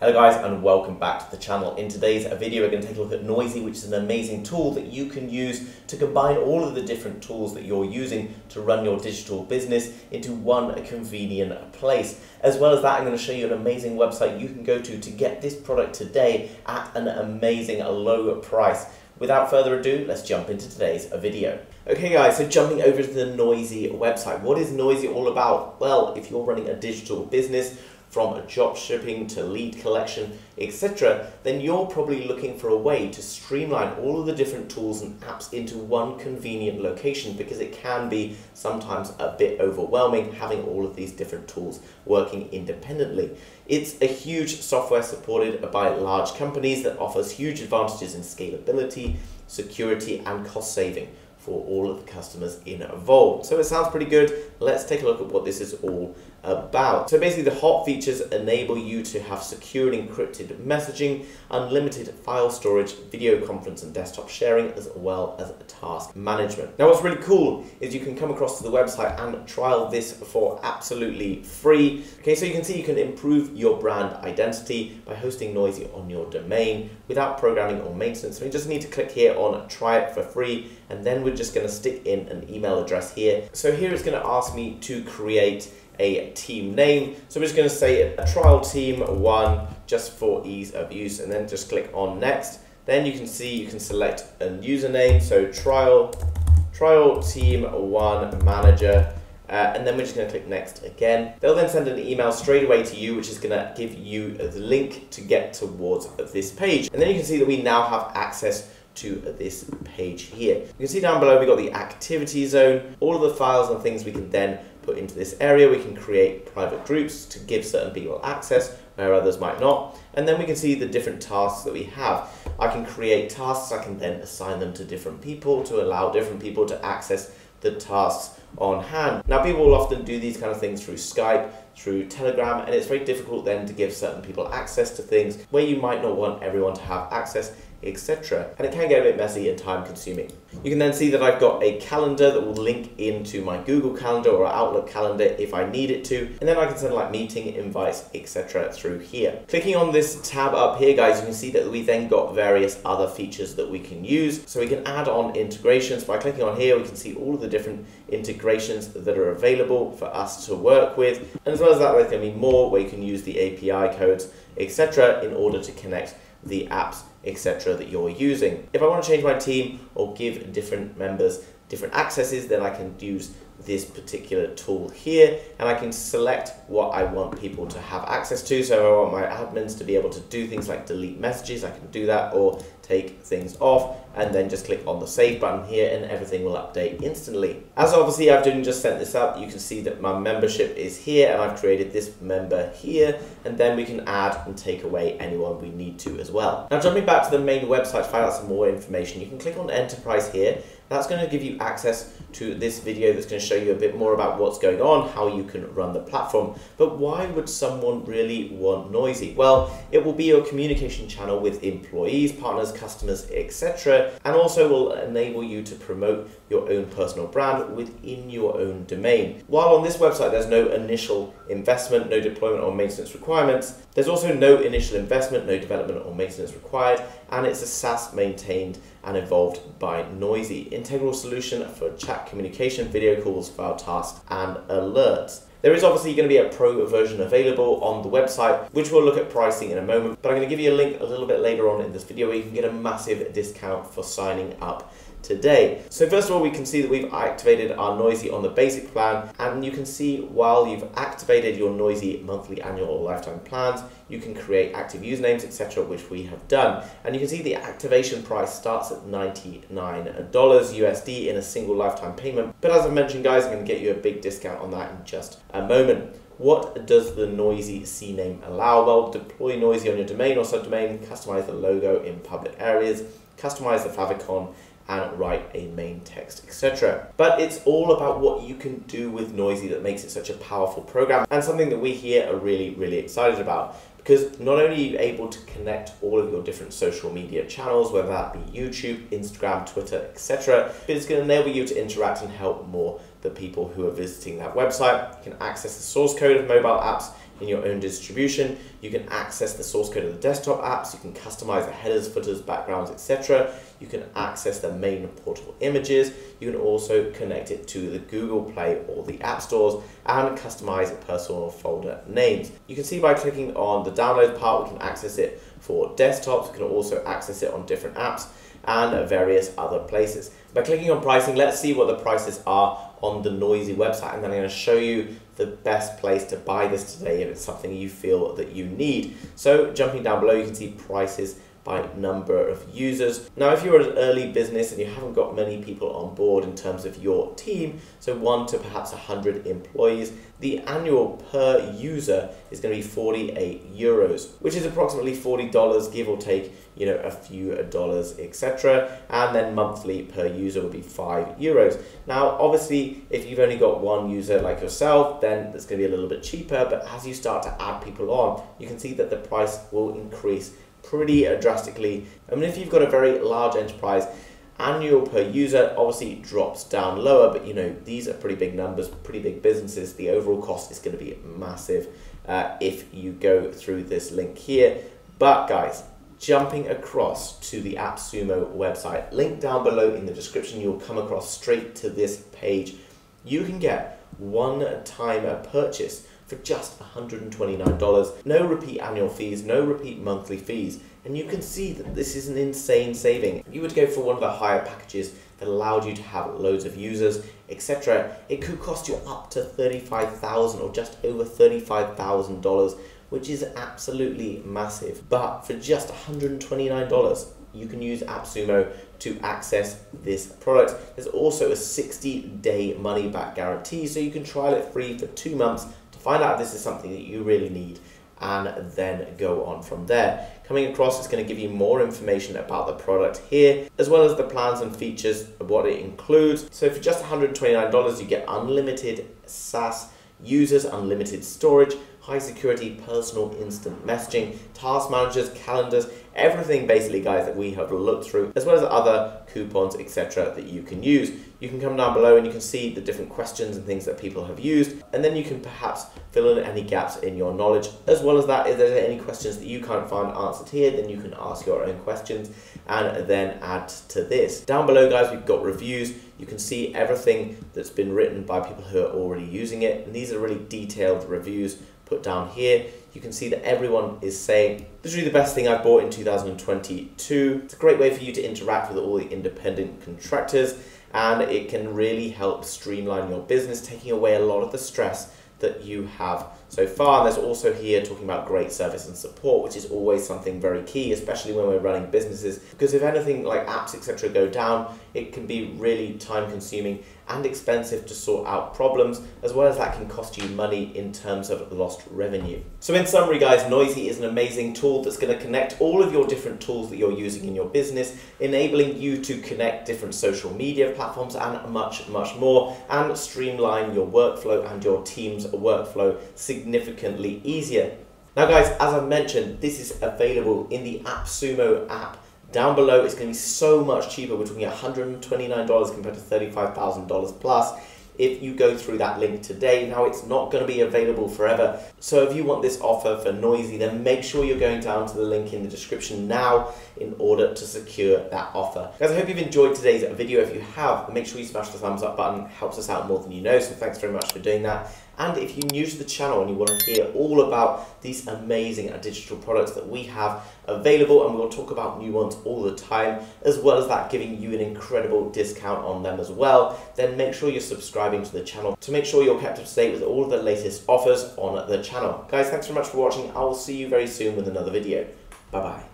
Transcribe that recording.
Hello guys and welcome back to the channel. In today's video we're going to take a look at Noysi which is an amazing tool that you can use to combine all of the different tools that you're using to run your digital business into one convenient place. As well as that I'm going to show you an amazing website you can go to to get this product today at an amazing low price. Without further ado, let's jump into today's video. Okay guys, so jumping over to the Noysi website. What is Noysi all about? Well, if you're running a digital business, from job shipping to lead collection, etc., then you're probably looking for a way to streamline all of the different tools and apps into one convenient location because it can be sometimes a bit overwhelming having all of these different tools working independently. It's a huge software supported by large companies that offers huge advantages in scalability, security, and cost saving for all of the customers involved. So it sounds pretty good. Let's take a look at what this is all about. So basically the hot features enable you to have secure and encrypted messaging, unlimited file storage, video conference and desktop sharing, as well as task management. Now what's really cool is you can come across to the website and trial this for absolutely free. Okay, so you can see you can improve your brand identity by hosting Noysi on your domain without programming or maintenance. So you just need to click here on try it for free and then we're just going to stick in an email address here. So here it's going to ask me to create a team name. So I'm just going to say trial team one just for ease of use and then just click on next. Then you can see you can select a username. So trial, trial team one manager. Uh, and then we're just going to click next again. They'll then send an email straight away to you, which is going to give you the link to get towards this page. And then you can see that we now have access to this page here. You can see down below we've got the activity zone, all of the files and things we can then put into this area. We can create private groups to give certain people access where others might not. And then we can see the different tasks that we have. I can create tasks, I can then assign them to different people to allow different people to access the tasks on hand. Now people will often do these kind of things through Skype, through Telegram, and it's very difficult then to give certain people access to things where you might not want everyone to have access etc. And it can get a bit messy and time consuming. You can then see that I've got a calendar that will link into my Google Calendar or Outlook calendar if I need it to, and then I can send like meeting invites, etc. through here. Clicking on this tab up here, guys, you can see that we then got various other features that we can use. So we can add on integrations. By clicking on here, we can see all of the different integrations that are available for us to work with. And as well as that, there's to be more where you can use the API codes, etc. in order to connect the apps, etc. that you're using. If I want to change my team or give different members different accesses, then I can use this particular tool here and I can select what I want people to have access to. So I want my admins to be able to do things like delete messages, I can do that or take things off and then just click on the save button here and everything will update instantly. As obviously I've done just sent this out, you can see that my membership is here and I've created this member here and then we can add and take away anyone we need to as well. Now jumping back to the main website to find out some more information, you can click on enterprise here. That's going to give you access to this video that's going to show you a bit more about what's going on, how you can run the platform. But why would someone really want Noysi? Well, it will be your communication channel with employees, partners, customers, etc. And also will enable you to promote your own personal brand within your own domain. While on this website there's no initial investment, no deployment or maintenance requirements, there's also no initial investment, no development or maintenance required, and it's a SaaS maintained and evolved by Noysi, integral solution for chat communication, video calls, file tasks, and alerts. There is obviously going to be a pro version available on the website, which we'll look at pricing in a moment, but I'm going to give you a link a little bit later on in this video where you can get a massive discount for signing up today. So first of all, we can see that we've activated our Noysi on the basic plan, and you can see while you've activated your Noysi monthly, annual, or lifetime plans, you can create active usernames, etc., which we have done. And you can see the activation price starts at $99 USD in a single lifetime payment. But as I mentioned, guys, I'm going to get you a big discount on that in just a moment. What does the Noysi CNAME allow? Well, deploy Noysi on your domain or subdomain, customize the logo in public areas, customize the favicon, and write a main text, etc. But it's all about what you can do with Noysi that makes it such a powerful program and something that we here are really, really excited about because not only are you able to connect all of your different social media channels, whether that be YouTube, Instagram, Twitter, etc., but it's going to enable you to interact and help more the people who are visiting that website. You can access the source code of mobile apps in your own distribution. You can access the source code of the desktop apps, you can customize the headers, footers, backgrounds, etc. You can access the main portal images. You can also connect it to the Google Play or the App Stores and customize personal folder names. You can see by clicking on the download part, we can access it for desktops. We can also access it on different apps and various other places. By clicking on pricing, let's see what the prices are on the Noysi website and then I'm going to show you the best place to buy this today if it's something you feel that you need. So jumping down below you can see prices by number of users. Now, if you're an early business and you haven't got many people on board in terms of your team, so one to perhaps 100 employees, the annual per user is going to be 48 euros, which is approximately $40, give or take, you know, a few dollars, etc. And then monthly per user would be 5 euros. Now, obviously, if you've only got one user like yourself, then it's going to be a little bit cheaper, but as you start to add people on, you can see that the price will increase pretty drastically. I mean, if you've got a very large enterprise, annual per user obviously drops down lower, but you know, these are pretty big numbers, pretty big businesses. The overall cost is going to be massive uh, if you go through this link here. But guys, jumping across to the AppSumo website, link down below in the description, you'll come across straight to this page. You can get one time purchase for just $129. No repeat annual fees, no repeat monthly fees. And you can see that this is an insane saving. You would go for one of the higher packages that allowed you to have loads of users, etc., it could cost you up to 35,000 or just over $35,000, which is absolutely massive. But for just $129, you can use AppSumo to access this product. There's also a 60 day money back guarantee, so you can trial it free for two months Find out if this is something that you really need and then go on from there. Coming across, it's going to give you more information about the product here, as well as the plans and features of what it includes. So for just $129, you get unlimited SaaS users, unlimited storage, high security personal instant messaging, task managers, calendars, everything basically guys that we have looked through, as well as other coupons, etc. that you can use. You can come down below and you can see the different questions and things that people have used, and then you can perhaps fill in any gaps in your knowledge. As well as that, if there's any questions that you can't find answered here, then you can ask your own questions and then add to this. Down below, guys, we've got reviews. You can see everything that's been written by people who are already using it, and these are really detailed reviews put down here. You can see that everyone is saying, this is really the best thing I've bought in 2022. It's a great way for you to interact with all the independent contractors and it can really help streamline your business, taking away a lot of the stress that you have so far. There's also here talking about great service and support, which is always something very key, especially when we're running businesses. Because if anything like apps, etc., go down, it can be really time consuming and expensive to sort out problems, as well as that can cost you money in terms of lost revenue. So in summary, guys, Noysi is an amazing tool that's going to connect all of your different tools that you're using in your business, enabling you to connect different social media platforms and much, much more, and streamline your workflow and your team's workflow significantly easier. Now guys, as I mentioned, this is available in the AppSumo app. Down below, it's going to be so much cheaper. We're talking $129 compared to $35,000 plus if you go through that link today. Now, it's not going to be available forever. So if you want this offer for Noysi, then make sure you're going down to the link in the description now in order to secure that offer. Guys, I hope you've enjoyed today's video. If you have, make sure you smash the thumbs up button. It helps us out more than you know. So thanks very much for doing that. And if you're new to the channel and you want to hear all about these amazing digital products that we have available, and we'll talk about new ones all the time, as well as that giving you an incredible discount on them as well, then make sure you're subscribing to the channel to make sure you're kept up to date with all the latest offers on the channel. Guys, thanks very much for watching. I will see you very soon with another video. Bye bye.